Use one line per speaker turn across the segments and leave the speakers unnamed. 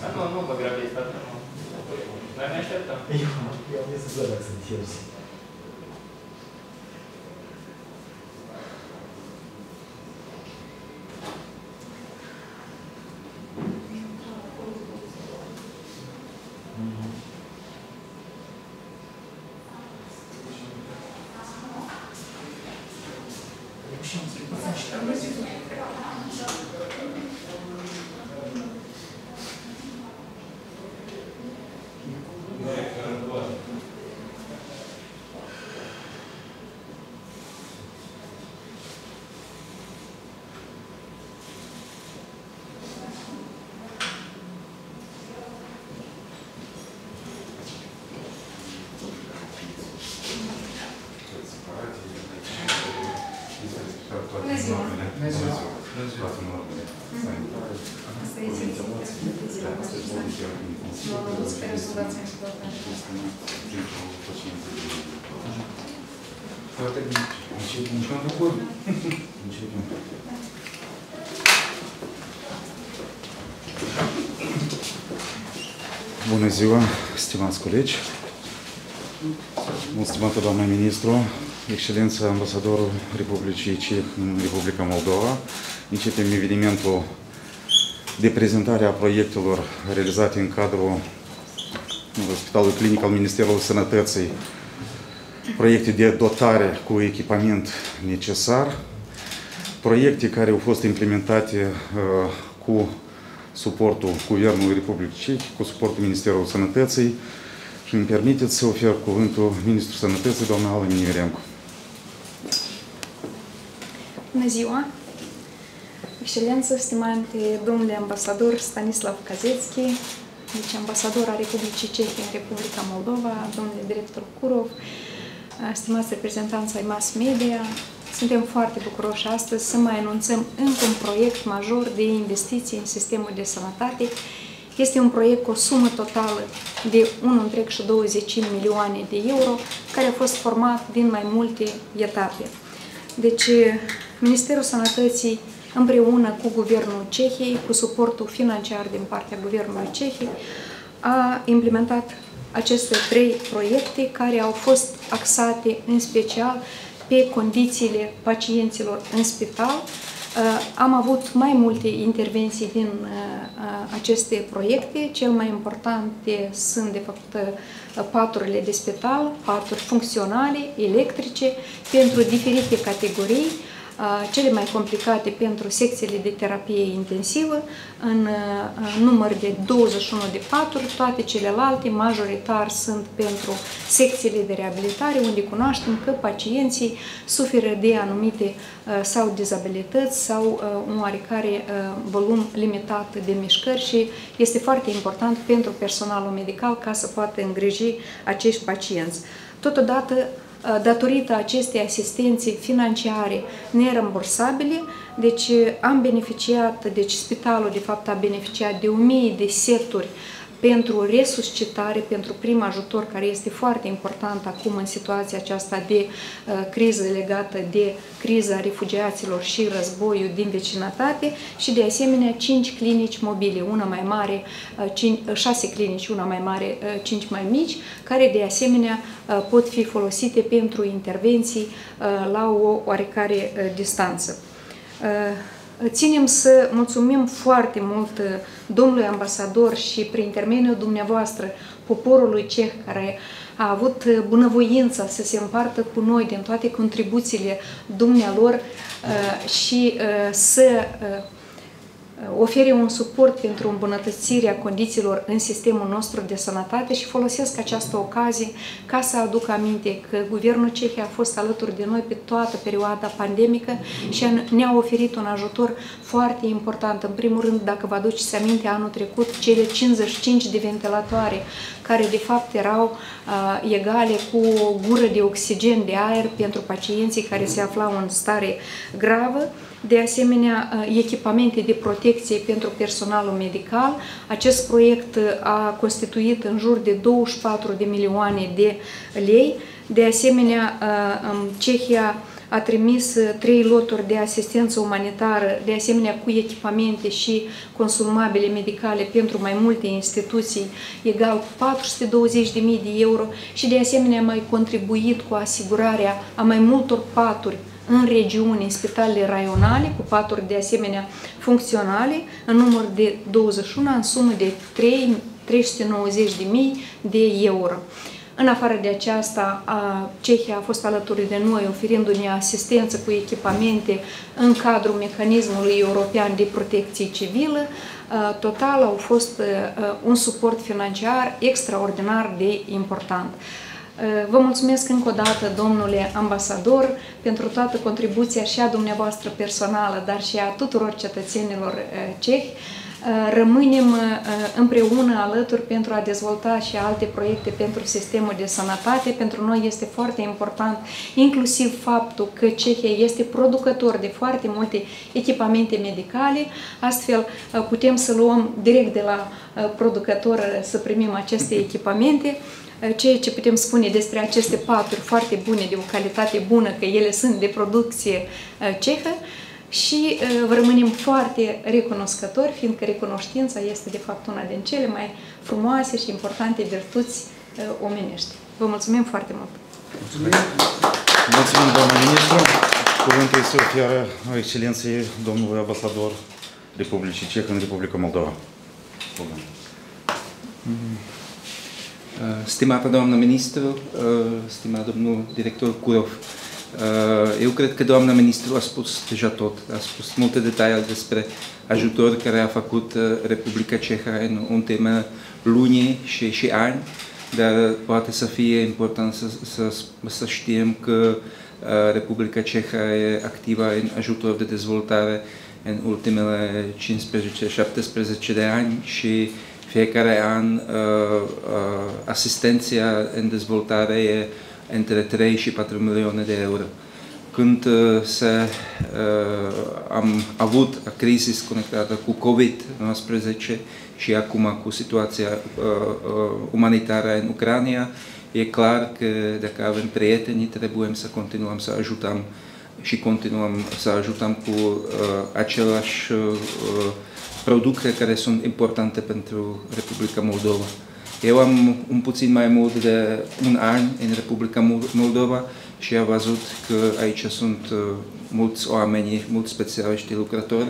Dar nu, nu vă grăbiți, dar nu. Noi ne așteptăm.
Eu, eu am zis să văd dacă sunt fierzi.
Bună Foarte bine. Începem. Nici m-am bucur. Începem. Bună ziua, stimați colegi! Mult stimată doamnă ministru, excelență ambasadorul Republicii Ceh în Republica Moldova, începem evenimentul de prezentare a proiectelor realizate în cadrul Spitalului Clinic al Ministerului Sănătății, proiecte de dotare cu echipament necesar, proiecte care au fost implementate uh, cu suportul Guvernului Republicii Cehi, cu suportul Ministerului Sănătății. Și îmi permiteți să ofer cuvântul Ministrul Sănătății, doamna Ală Nimerencu.
Bună ziua! Excelență, stimate domnule ambasador Stanislav Kazetski, deci ambasador a Republicii Cehe în Republica Moldova, domnule director Curov, stimați reprezentanți ai mass media, suntem foarte bucuroși astăzi să mai anunțăm încă un proiect major de investiții în sistemul de sănătate. Este un proiect cu o sumă totală de 1,20 milioane de euro, care a fost format din mai multe etape. Deci, Ministerul Sănătății împreună cu Guvernul Cehiei, cu suportul financiar din partea Guvernului Cehiei, a implementat aceste trei proiecte care au fost axate în special pe condițiile pacienților în spital. Am avut mai multe intervenții din aceste proiecte. Cel mai importante sunt, de fapt, paturile de spital, paturi funcționale, electrice, pentru diferite categorii, cele mai complicate pentru secțiile de terapie intensivă, în număr de 21 de paturi, toate celelalte majoritar sunt pentru secțiile de reabilitare, unde cunoaștem că pacienții suferă de anumite sau dizabilități sau un oarecare volum limitat de mișcări și este foarte important pentru personalul medical ca să poată îngriji acești pacienți. Totodată, datorită acestei asistențe financiare nerambursabile, deci am beneficiat, deci spitalul de fapt a beneficiat de 1000 de seturi pentru resuscitare, pentru prim ajutor, care este foarte important acum în situația aceasta de uh, criză legată de criza refugiaților și războiul din vecinătate și de asemenea 5 clinici mobile, una mai mare, 5, uh, 6 uh, clinici, una mai mare, 5 uh, mai mici, care de asemenea uh, pot fi folosite pentru intervenții uh, la o oarecare distanță. Ținem să mulțumim foarte mult uh, domnului ambasador și prin intermediul dumneavoastră poporului ceh care a avut uh, bunăvoința să se împartă cu noi din toate contribuțiile dumnealor uh, și să ofere un suport pentru îmbunătățirea condițiilor în sistemul nostru de sănătate și folosesc această ocazie ca să aduc aminte că Guvernul Cehia a fost alături de noi pe toată perioada pandemică și ne-a oferit un ajutor foarte important. În primul rând, dacă vă aduceți aminte, anul trecut, cele 55 de ventilatoare care de fapt erau uh, egale cu o gură de oxigen de aer pentru pacienții care se aflau în stare gravă, de asemenea echipamente de protecție pentru personalul medical. Acest proiect a constituit în jur de 24 de milioane de lei. De asemenea, Cehia a trimis uh, trei loturi de asistență umanitară, de asemenea cu echipamente și consumabile medicale pentru mai multe instituții, egal cu 420.000 de euro și de asemenea a mai contribuit cu asigurarea a mai multor paturi în regiune, în spitalele raionale, cu paturi de asemenea funcționale, în număr de 21, în sumă de 3, 390.000 de euro. În afară de aceasta, Cehia a fost alături de noi, oferindu-ne asistență cu echipamente în cadrul mecanismului european de protecție civilă. Total au fost un suport financiar extraordinar de important. Vă mulțumesc încă o dată, domnule ambasador, pentru toată contribuția și a dumneavoastră personală, dar și a tuturor cetățenilor cehi. Rămânem împreună alături pentru a dezvolta și alte proiecte pentru sistemul de sănătate. Pentru noi este foarte important, inclusiv faptul că Cehia este producător de foarte multe echipamente medicale, astfel putem să luăm direct de la producător să primim aceste echipamente ceea ce putem spune despre aceste paturi foarte bune, de o calitate bună, că ele sunt de producție cehă și vă rămânem foarte recunoscători, fiindcă recunoștința este de fapt una din cele mai frumoase și importante virtuți omenești. Vă mulțumim foarte mult!
Mulțumim, Mulțumim doamna ministru! Cuvântul se oferă excelenței domnului ambasador Republicii Ceh în Republica Moldova.
Mm. Stimată doamnă ministru, stimat domnul director Curov, eu cred că doamna ministru a spus deja tot, a spus multe detalii despre ajutor care a făcut Republica Ceha în ultima luni și, și ani, dar poate să fie important să, să, să știm că Republica Ceha e activă în ajutor de dezvoltare în ultimele 15-17 de ani și fiecare an uh, uh, asistenția în dezvoltare e între 3 și 4 milioane de euro. Când uh, se, uh, am avut o criză conectată cu COVID-19 și acum cu situația uh, uh, umanitară în Ucrania, e clar că dacă avem prieteni, trebuie să continuăm să ajutăm și continuăm să ajutăm cu uh, același uh, producte care sunt importante pentru Republica Moldova. Eu am un puțin mai mult de un an în Republica Moldova și am văzut că aici sunt uh, mulți oameni, mulți specialiști lucrători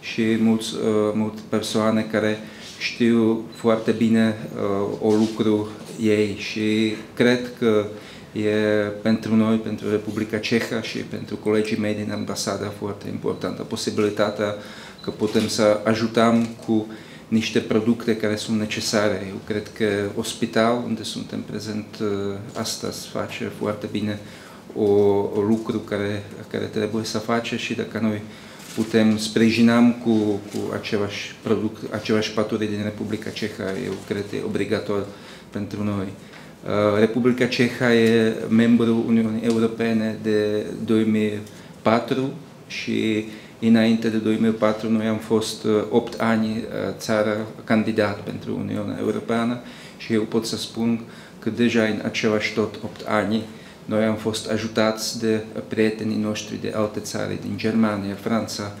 și mulți, uh, mulți persoane care știu foarte bine uh, o lucru ei și cred că e pentru noi, pentru Republica Ceha și pentru colegii mei din ambasada foarte importantă posibilitatea că putem să ajutăm cu niște producte care sunt necesare. Eu cred că ospital, unde suntem prezent uh, astăzi, face foarte bine o, o lucru care, care trebuie să face și dacă noi putem sprijinăm cu, cu același product, același paturi din Republica Ceha, eu cred că e obligator pentru noi. Uh, Republica Ceha e membru Uniunii Europene de 2004 și Înainte de 2004 noi am fost 8 uh, ani uh, țară candidat pentru Uniunea Europeană și eu pot să spun că deja în același tot 8 ani noi am fost ajutați de prietenii noștri de alte țări, din Germania, Franța,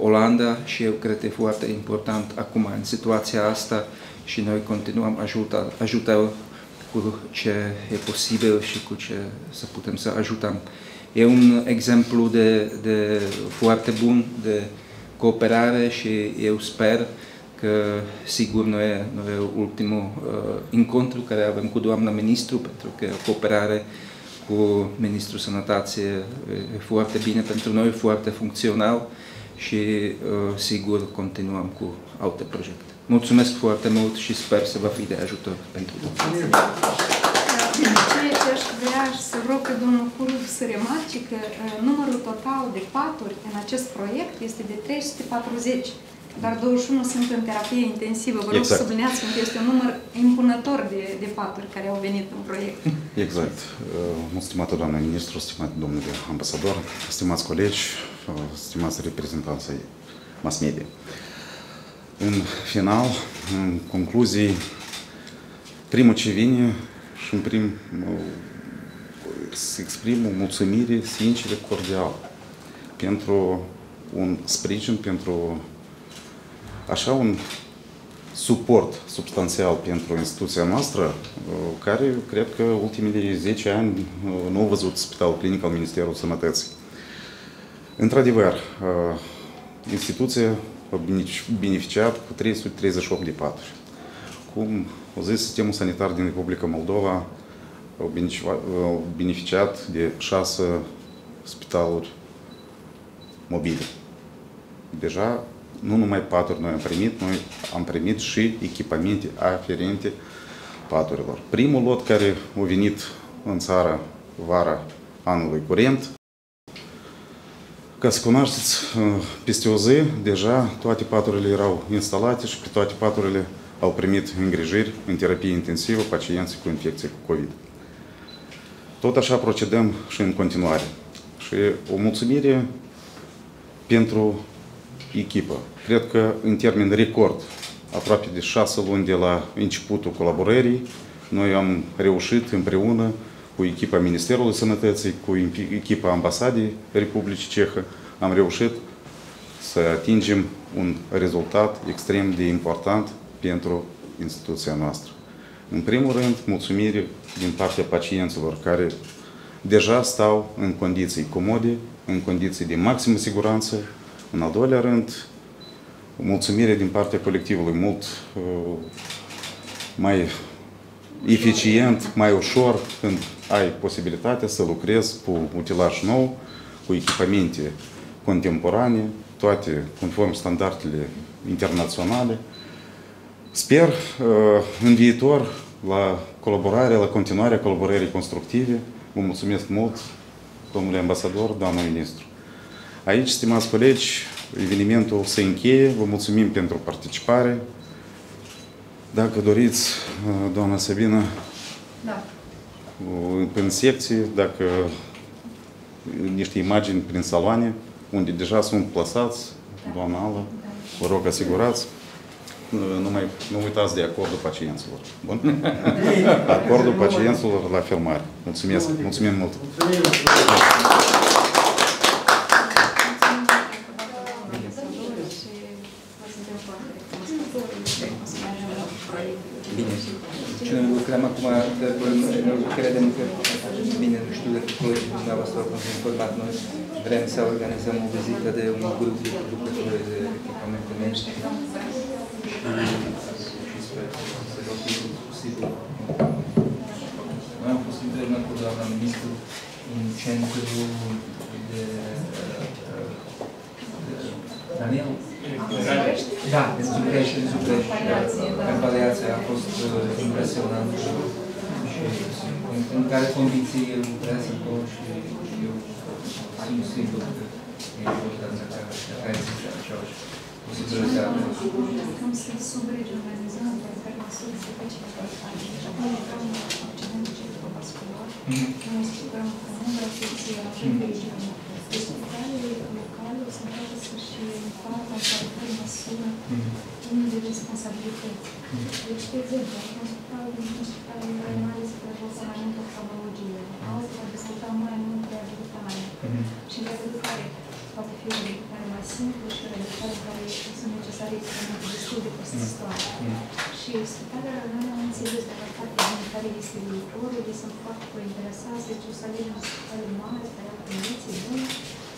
Olanda și eu cred că e foarte important acum în situația asta și noi continuăm ajuta, ajuta cu ce e posibil și cu ce să putem să ajutăm. E un exemplu de, de foarte bun de cooperare și eu sper că sigur nu e, nu e ultimul uh, încontru care avem cu doamna ministru, pentru că cooperare cu ministrul sănătății e foarte bine pentru noi, foarte funcțional și uh, sigur continuăm cu alte proiecte. Mulțumesc foarte mult și sper să vă fi de ajutor pentru dumneavoastră
ceea ce aș vrea să rog pe domnul Curuf să remarce că uh, numărul total de paturi în acest proiect este de 340 dar 21 sunt în terapie intensivă. Vă rog exact. să subliniați că este un număr impunător de, de paturi care au venit în proiect.
Exact. Uh, stimată doamnă ministru, stimat domnule ambasador, stimați colegi, uh, stimați reprezentanții mass media. În final, în concluzii, primul ce vine și în prim să exprim o mulțumire sinceră, cordială pentru un sprijin, pentru așa un suport substanțial pentru instituția noastră, uh, care cred că ultimele 10 ani uh, nu au văzut spitalul clinic al Ministerului Sănătății. Într-adevăr, uh, instituția a beneficiat cu 338 de paturi. Cum o zis, sistemul sanitar din Republica Moldova au beneficiat de șase spitaluri mobile. Deja nu numai paturi noi am primit, noi am primit și echipamente aferente paturilor. Primul lot care a venit în țară vara anului curent, ca să cunoașteți, peste o zi, deja toate paturile erau instalate și pe toate paturile au primit îngrijiri în terapie intensivă pacienții cu infecție cu COVID. Tot așa procedăm și în continuare. Și o mulțumire pentru echipă. Cred că în termen record, aproape de șase luni de la începutul colaborării, noi am reușit împreună cu echipa Ministerului Sănătății, cu echipa Ambasadei Republicii Cehă, am reușit să atingem un rezultat extrem de important pentru instituția noastră. În primul rând, mulțumiri din partea pacienților care deja stau în condiții comode, în condiții de maximă siguranță. În al doilea rând, mulțumire din partea colectivului mult uh, mai eficient, mai ușor când ai posibilitatea să lucrezi cu utilaj nou, cu echipamente contemporane, toate conform standardele internaționale. Sper uh, în viitor la colaborare, la continuarea colaborării constructive. Vă mulțumesc mult, domnule ambasador, doamnă ministru. Aici, stimați colegi, evenimentul se încheie. Vă mulțumim pentru participare. Dacă doriți, uh, doamna Sabina,
Da.
în secție, dacă niște imagini prin saloane, unde deja sunt plasați, doamna Ala, vă rog asigurați. Nu, mai, nu uitați de acordul pacienților. Bun? Acordul pacienților la filmare. Mulțumesc. Mulțumim mult.
Bine. Ce noi lucrăm acum, noi credem că, bine, nu știu dacă colegii dumneavoastră au fost informat, noi vrem să organizăm o vizită de un grup de producători de echipamente medice. Noi am fost împreună cu doamna ministru în centru de Daniel? Da, în Zucrești, în Zucrești. În paliație a fost uh, impresionant și, și în, în care condiții el lucrează acolo și, și eu sunt sigur că e important ca, ca există așa o posibilitate.
Încercăm să subregionalizăm pe care măsuri să facem și acum lucrăm în accident cerebrovascular. Noi sperăm că numărul afecției ajunge de spitalele locale o să înceapă să-și facă în oarecare măsură unele responsabilități. Deci, de exemplu, un spital din spital regionale se dezvoltă mai mult oftalmologie, altul va dezvolta mai mult reabilitare. Și reabilitare poate fi o reabilitare mai simplă și o reabilitare în care sunt necesare echipamente destul de costisitoare. Și spitalele regionale au înțeles de parte din care este viitorul, ei sunt foarte interesați, deci o să alegem spitale mari, care au condiții bune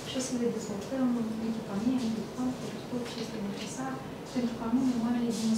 și o să le dezvoltăm echipamente, paturi, tot ce este necesar, pentru ca nu oamenii din